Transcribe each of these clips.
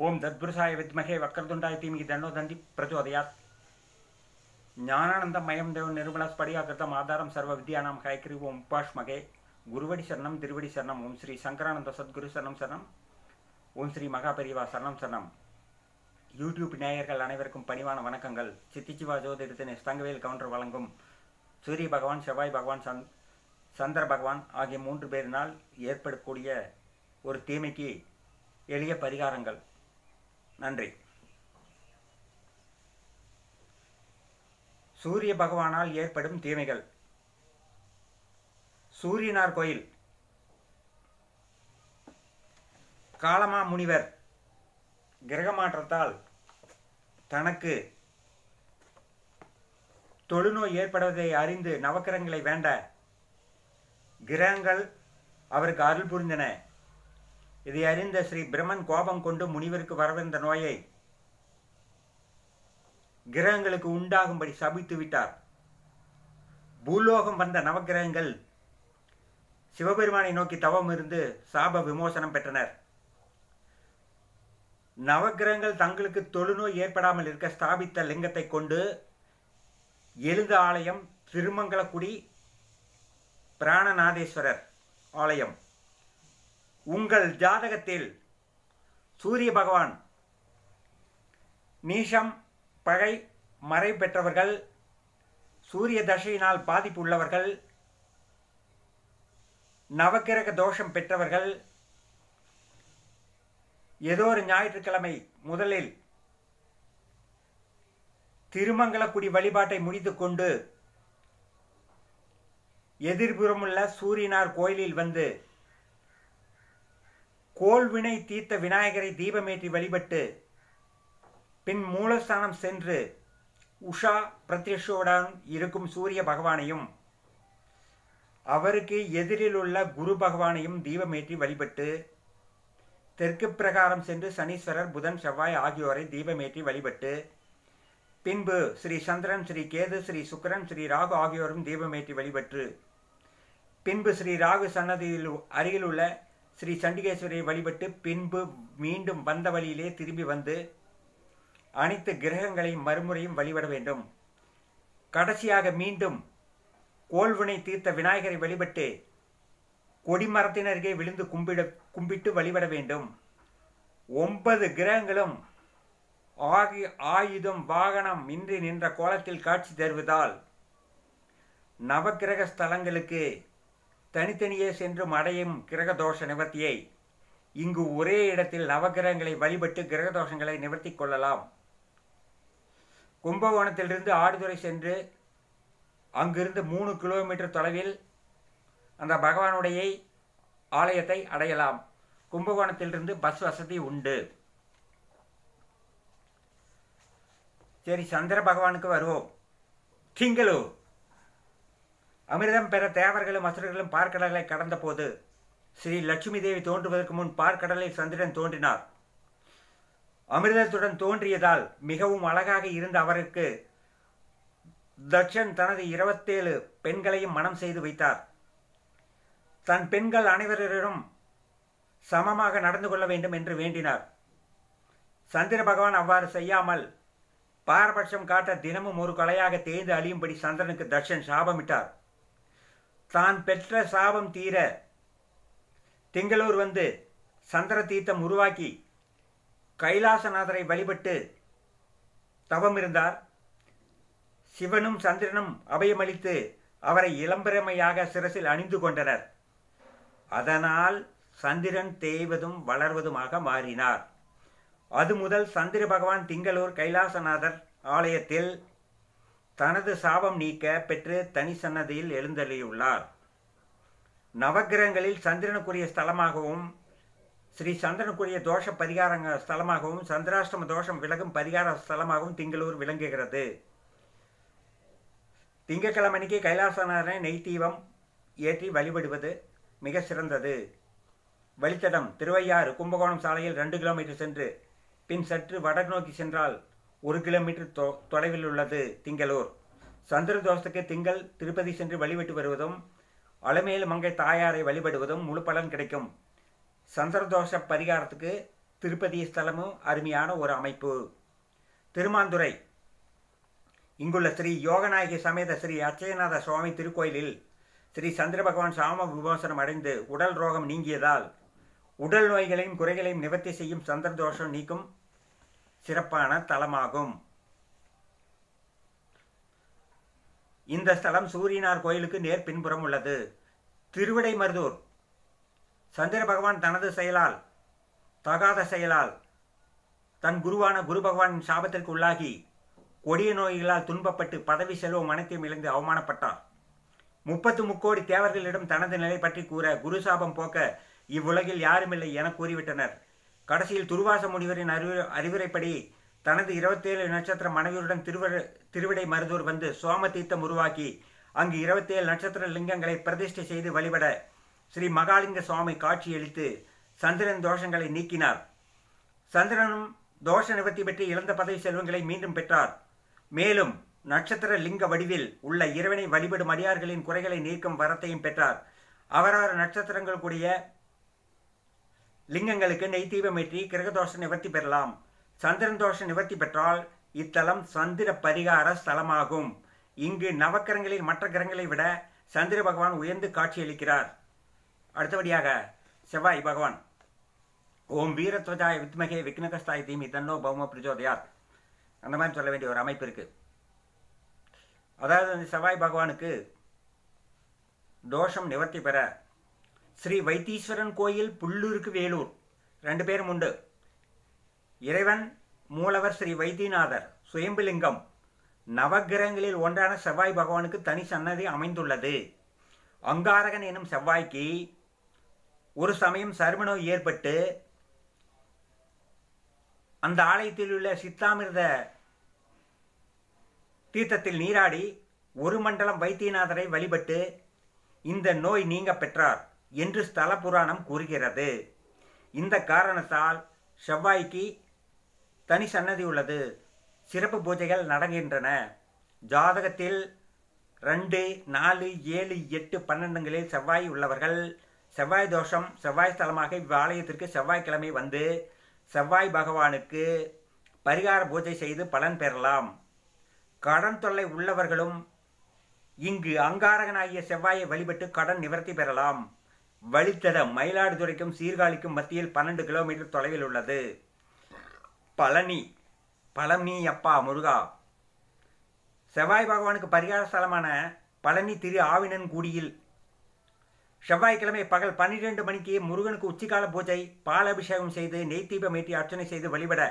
ஓம் தத்புருஷாய வித்மகே வக்கரதுண்டாய தீமிகி தன்னோ பிரச்சோதயாத் ஞானானந்தமயம் தேவ நிர்மலா ஸ்படியாகிருத்தம் ஆதாரம் சர்வ வித்யானாம் ஹயக்ரி ஓம் உபாஷ்மகே குருவடி சரணம் திருவடி சரணம் ஓம் ஸ்ரீ சங்கரானந்த சத்குரு சரணம் சரணம் ஓம் ஸ்ரீ மகாபரிவா சரணம் சரணம் யூடியூப் நேயர்கள் அனைவருக்கும் பணிவான வணக்கங்கள் சித்திச்சிவா ஜோதிடத்தின் ஸ்தங்கவேல் கவுண்டர் வழங்கும் சூரிய பகவான் செவ்வாய் பகவான் சந் சந்திர பகவான் ஆகிய மூன்று பேரினால் ஏற்படக்கூடிய ஒரு தீமைக்கு எளிய பரிகாரங்கள் நன்றி. சூரிய பகவானால் ஏற்படும் தீமைகள். சூரியனார் கோயில். காலமா முனிவர் கிரகமாற்றத்தால் தனக்கு தொழுநோய் ஏற்படுவதை அறிந்து நவக்கிரகங்களை வேண்ட கிரகங்கள் அவருக்கு அருள் புரிந்தன. இதை அறிந்த ஸ்ரீ பிரம்மன் கோபம் கொண்டு முனிவருக்கு வரவிருந்த நோயை கிரகங்களுக்கு உண்டாகும்படி சபித்து விட்டார். பூலோகம் வந்த நவக்கிரகங்கள் சிவபெருமானை நோக்கி தவம் இருந்து சாப விமோசனம் பெற்றனர். நவக்கிரகங்கள் தங்களுக்கு தொழுநோய் ஏற்படாமல் இருக்க ஸ்தாபித்த லிங்கத்தை கொண்டு எழுந்த ஆலயம் திருமங்கலக்குடி பிராணநாதேஸ்வரர் ஆலயம். உங்கள் ஜாதகத்தில் சூரிய பகவான் நீஷம் பகை மறை பெற்றவர்கள் சூரிய தசையினால் பாதிப்பு உள்ளவர்கள் நவக்கிரக தோஷம் பெற்றவர்கள் ஏதோ ஒரு ஞாயிற்றுக்கிழமை முதலில் திருமங்கலக்குடி வழிபாட்டை முடித்துக்கொண்டு எதிர்புறமுள்ள சூரியனார் கோயிலில் வந்து கோல்வினை தீர்த்த விநாயகரை தீபமேற்றி வழிபட்டு பின் மூலஸ்தானம் சென்று உஷா பிரத்யஷுடன் இருக்கும் சூரிய பகவானையும் அவருக்கு எதிரில் உள்ள குரு பகவானையும் தீபமேற்றி வழிபட்டு தெற்கு பிரகாரம் சென்று சனீஸ்வரர் புதன் செவ்வாய் ஆகியோரை தீபமேற்றி வழிபட்டு பின்பு ஸ்ரீ சந்திரன் ஸ்ரீ கேது ஸ்ரீ சுக்கரன் ஸ்ரீ ராகு ஆகியோரும் தீபமேற்றி வழிபட்டு பின்பு ஸ்ரீ ராகு சன்னதியில் அருகில் உள்ள ஸ்ரீ சண்டிகேஸ்வரியை வழிபட்டு பின்பு மீண்டும் வந்த வழியிலே திரும்பி வந்து அனைத்து கிரகங்களையும் மறுமுறையும் வழிபட வேண்டும். கடைசியாக மீண்டும் கோல்வினை தீர்த்த விநாயகரை வழிபட்டு கொடிமரத்தினருகே விழுந்து கும்பிட கும்பிட்டு வழிபட வேண்டும். ஒன்பது கிரகங்களும் ஆகி ஆயுதம் வாகனம் இன்றி நின்ற கோலத்தில் காட்சி தருவதால் நவக்கிரக ஸ்தலங்களுக்கு தனித்தனியே சென்று அடையும் கிரகதோஷ நிவர்த்தியை. இங்கு ஒரே இடத்தில் நவகிரகங்களை வழிபட்டு கிரகதோஷங்களை நிவர்த்தி கொள்ளலாம். கும்பகோணத்திலிருந்து ஆடுதுறை சென்று அங்கிருந்து மூணு கிலோமீட்டர் தொலைவில் அந்த பகவானுடைய ஆலயத்தை அடையலாம். கும்பகோணத்திலிருந்து பஸ் வசதி உண்டு. சரி சந்திர பகவானுக்கு வருவோம். திங்களூர் அமிர்தம் பெற தேவர்களும் அசுரர்களும் பார்க்கடலை கடந்த போது ஸ்ரீ லட்சுமி தேவி தோன்றுவதற்கு முன் பார்க்கடலில் சந்திரன் தோன்றினார். அமிர்தத்துடன் தோன்றியதால் மிகவும் அழகாக இருந்த அவருக்கு தட்சன் தனது இருபத்தேழு பெண்களையும் மனம் செய்து வைத்தார். தன் பெண்கள் அனைவரிடம் சமமாக நடந்து கொள்ள வேண்டும் என்று வேண்டினார். சந்திர பகவான் அவ்வாறு செய்யாமல் பாரபட்சம் காட்ட தினமும் ஒரு கொலையாக தேய்ந்து அழியும்படி சந்திரனுக்கு தட்சன் சாபமிட்டார். தான் பெற்ற சாபம் தீர. திங்களூர் வந்து சந்திர தீர்த்தம் உருவாக்கி கைலாசநாதரை வழிபட்டு தவம் இருந்தார். சிவனும் சந்திரனும் அபயமளித்து அவரை இளம்பிரமையாக சிரசில் அணிந்து கொண்டனர். அதனால் சந்திரன் தேய்வதும் வளர்வதுமாக மாறினார். அது முதல் சந்திர பகவான் திங்களூர் கைலாசநாதர் ஆலயத்தில் தனது சாபம் நீக்க பெற்று தனி சன்னதியில் எழுந்தள்ளியுள்ளார் நவகிரகங்களில் சந்திரனுக்குரிய ஸ்தலமாகவும் ஸ்ரீ சந்திரனுக்குரிய தோஷ பரிகார ஸ்தலமாகவும் சந்திராஷ்டம தோஷம் விலகும் பரிகார ஸ்தலமாகவும் திங்களூர் விளங்குகிறது. திங்கக்கிழமைக்கு கைலாசநாதனை நெய்தீபம் ஏற்றி வழிபடுவது மிக சிறந்தது. வழித்தடம் திருவையாறு கும்பகோணம் சாலையில் ரெண்டு கிலோமீட்டர் சென்று பின் சற்று வடக்கு நோக்கி சென்றால் ஒரு கிலோமீட்டர் தொ தொலைவில் உள்ளது திங்களூர். சந்திர தோஷத்துக்கு திங்கள் திருப்பதி சென்று வழிபட்டு வருவதும் அலமேலு மங்கை தாயாரை வழிபடுவதும் முழு பலன் கிடைக்கும். சந்திரதோஷ பரிகாரத்துக்கு திருப்பதி ஸ்தலமும் அருமையான ஒரு அமைப்பு. திருமாந்துறை. இங்குள்ள ஸ்ரீ யோகநாயகி சமேத ஸ்ரீ அச்சயநாத சுவாமி திருக்கோயிலில் ஸ்ரீ சந்திர பகவான் சாம விமோசனம் அடைந்து உடல் ரோகம் நீங்கியதால் உடல் நோய்களையும் குறைகளையும் நிவர்த்தி செய்யும் சந்திர தோஷம் நீக்கும் சிறப்பான தலமாகும். இந்த ஸ்தலம் சூரியனார் கோயிலுக்கு நேர் பின்புறம் உள்ளது. திருவிடைமருதூர். சந்திர பகவான் தனது செயலால் தகாத செயலால் தன் குருவான குரு பகவானின் சாபத்திற்கு உள்ளாகி கொடிய நோய்களால் துன்பப்பட்டு பதவி செல்வம் அனைத்தையும் இழந்து அவமானப்பட்டார். முப்பத்து முக்கோடி தேவர்களிடம் தனது நிலை பற்றி கூற குரு சாபம் போக்க இவ்வுலகில் யாருமில்லை என கூறிவிட்டனர். கடைசியில் துருவாச முனிவரின் அறிவு அறிவுரைப்படி தனது இருபத்தேழு நட்சத்திர மனைவியுடன் திருவிட திருவிடை மருதூர் வந்து சோம தீர்த்தம் உருவாக்கி அங்கு இருபத்தேழு நட்சத்திர லிங்கங்களை பிரதிஷ்டை செய்து வழிபட ஸ்ரீ மகாலிங்க சுவாமி காட்சியளித்து சந்திரன் தோஷங்களை நீக்கினார். சந்திரனும் தோஷ நிவர்த்தி பெற்று இழந்த பதவி செல்வங்களை மீண்டும் பெற்றார். மேலும் நட்சத்திர லிங்க வடிவில் உள்ள இறைவனை வழிபடும் அடியார்களின் குறைகளை நீக்கும் வரத்தையும் பெற்றார். அவரவர் நட்சத்திரங்கள் கூடிய லிங்கங்களுக்கு நெய் தீபமேற்றி கிரகதோஷ நிவர்த்தி பெறலாம். சந்திரன் தோஷ நிவர்த்தி பெற்றால் இத்தலம் சந்திர பரிகார ஸ்தலமாகும். இங்கு நவக்கிரகங்களில் மற்ற கிரகங்களை விட சந்திர பகவான் உயர்ந்து காட்சியளிக்கிறார். அடுத்தபடியாக செவ்வாய் பகவான். ஓம் வீரத்வஜாய வித்மகே விக்னகஸ்தாய் தீமி தன்னோ பௌம பிரஜோதயாத் அந்த மாதிரி சொல்ல வேண்டிய ஒரு அமைப்பு இருக்கு. அதாவது வந்து செவ்வாய் பகவானுக்கு தோஷம் நிவர்த்தி பெற ஸ்ரீ வைத்தீஸ்வரன் கோயில் புல்லூருக்கு வேலூர். ரெண்டு பேரும் உண்டு. இறைவன் மூலவர் ஸ்ரீ வைத்தியநாதர் சுயம்புலிங்கம். நவகிரகங்களில் ஒன்றான செவ்வாய் பகவானுக்கு தனி சன்னதி அமைந்துள்ளது. அங்காரகன் எனும் செவ்வாய்க்கு ஒரு சமயம் சரும நோய் ஏற்பட்டு அந்த ஆலயத்தில் உள்ள சித்தாமிர்த தீர்த்தத்தில் நீராடி ஒரு மண்டலம் வைத்தியநாதரை வழிபட்டு இந்த நோய் நீங்க பெற்றார். என்று ஸ்தல புராணம் கூறுகிறது. இந்த காரணத்தால் செவ்வாய்க்கு தனி சன்னதி உள்ளது. சிறப்பு பூஜைகள் நடக்கின்றன. ஜாதகத்தில் ரெண்டு நாலு ஏழு எட்டு பன்னெண்டுங்களில் செவ்வாய் உள்ளவர்கள் செவ்வாய் தோஷம் செவ்வாய் ஸ்தலமாக இவ்வாலயத்திற்கு செவ்வாய்க்கிழமை வந்து செவ்வாய் பகவானுக்கு பரிகார பூஜை செய்து பலன் பெறலாம். கடன் தொல்லை உள்ளவர்களும் இங்கு அங்காரகனாகிய செவ்வாயை வழிபட்டு கடன் நிவர்த்தி பெறலாம். வழித்தடம் மயிலாடுதுறைக்கும் சீர்காழிக்கும் மத்தியில் பன்னெண்டு கிலோமீட்டர் தொலைவில் உள்ளது. பழனி பழனி அப்பா முருகா. செவ்வாய் பகவானுக்கு பரிகார ஸ்தலமான பழனி திரு ஆவினன்குடியில் செவ்வாய்க்கிழமை பகல் பன்னிரெண்டு மணிக்கு முருகனுக்கு உச்சிகால பூஜை பால் அபிஷேகம் செய்து நெய் தீபமேற்றி அர்ச்சனை செய்து வழிபட.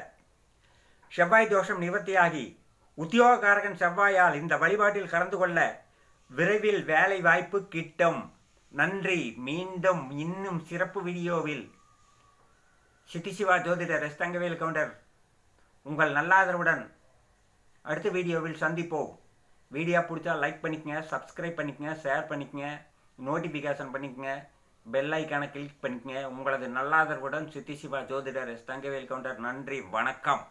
செவ்வாய் தோஷம் நிவர்த்தியாகி உத்தியோகக்காரகன் செவ்வாயால் இந்த வழிபாட்டில் கலந்து கொள்ள விரைவில் வேலை வாய்ப்பு கிட்டும். நன்றி. மீண்டும் இன்னும் சிறப்பு வீடியோவில் சிட்டி சிவா ஜோதிடர் எஸ் தங்கவேல் கவுண்டர் உங்கள் நல்லாதரவுடன் அடுத்த வீடியோவில் சந்திப்போம். வீடியோ பிடிச்சா லைக் பண்ணிக்கங்க சப்ஸ்கிரைப் பண்ணிக்கங்க ஷேர் பண்ணிக்கங்க நோட்டிஃபிகேஷன் பண்ணிக்கங்க பெல் ஐக்கானை கிளிக் பண்ணிக்கங்க. உங்களது நல்லாதரவுடன் சித்தி சிவா ஜோதிடர் எஸ் தங்கவேல் கவுண்டர் நன்றி வணக்கம்.